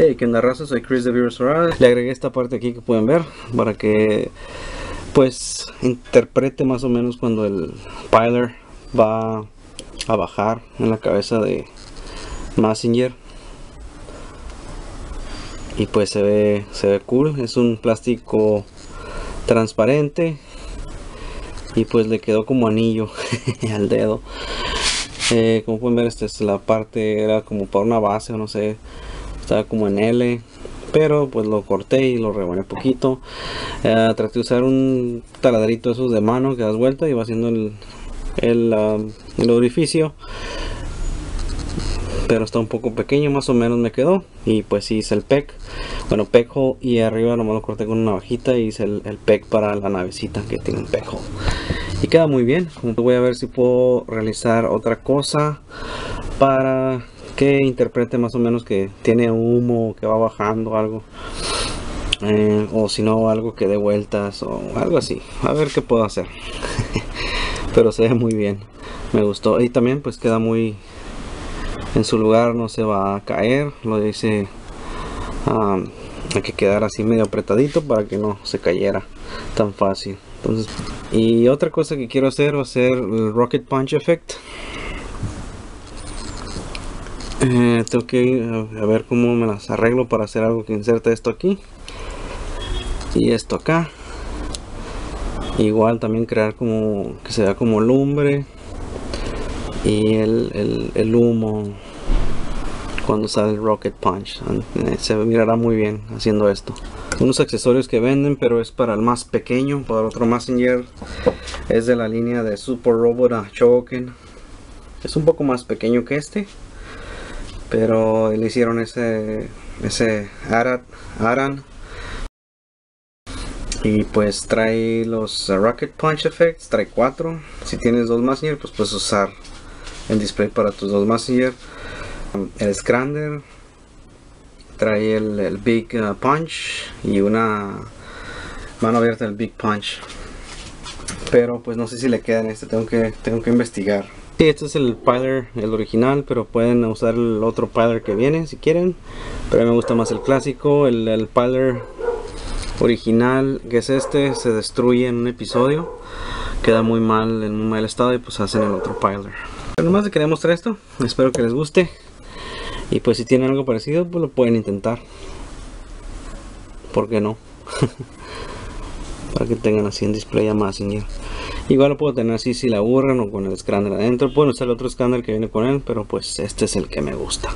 Hey, ¿qué onda raza? Soy Chris de Virus Le agregué esta parte aquí que pueden ver para que pues interprete más o menos cuando el piler va a bajar en la cabeza de Massinger. Y pues se ve se ve cool. Es un plástico transparente y pues le quedó como anillo al dedo. Eh, como pueden ver esta es la parte era como para una base o no sé estaba como en L pero pues lo corté y lo rebané poquito. Eh, traté de usar un taladrito esos de mano que das vuelta y va haciendo el, el, um, el orificio. Pero está un poco pequeño más o menos me quedó. Y pues hice el pec. Bueno pec hole y arriba nomás lo corté con una navajita y hice el, el pec para la navecita que tiene un pec y queda muy bien. Voy a ver si puedo realizar otra cosa para que interprete más o menos que tiene humo que va bajando algo eh, o si no algo que dé vueltas o algo así. A ver qué puedo hacer. Pero se ve muy bien. Me gustó. Y también pues queda muy en su lugar no se va a caer. Lo hice um, hay que quedar así medio apretadito para que no se cayera tan fácil. Entonces y otra cosa que quiero hacer va a ser el rocket punch effect eh, tengo que a ver cómo me las arreglo para hacer algo que inserte esto aquí. Y esto acá. Igual también crear como que se vea como lumbre. Y el, el, humo cuando sale el rocket punch. Eh, se mirará muy bien haciendo esto. Unos accesorios que venden pero es para el más pequeño para otro messenger es de la línea de super robot Choken es un poco más pequeño que este pero le hicieron ese ese Aran y pues trae los Rocket Punch Effects, trae cuatro. Si tienes dos Messenger, pues puedes usar el display para tus dos Messenger. El Scrander trae el, Big uh, Punch y una mano abierta del Big Punch. Pero pues no sé si le queda en este, tengo que, tengo que investigar. Sí, este es el piler, el original, pero pueden usar el otro piler que viene si quieren. Pero a mí me gusta más el clásico, el, el piler original que es este se destruye en un episodio queda muy mal en un mal estado y pues hacen el otro piler pero nomás les quería mostrar esto espero que les guste y pues si tienen algo parecido pues lo pueden intentar ¿por qué no? para que tengan así en display a Massinger igual lo puedo tener así si la aburren o con el escáner adentro. Pueden usar el otro escáner que viene con él pero pues este es el que me gusta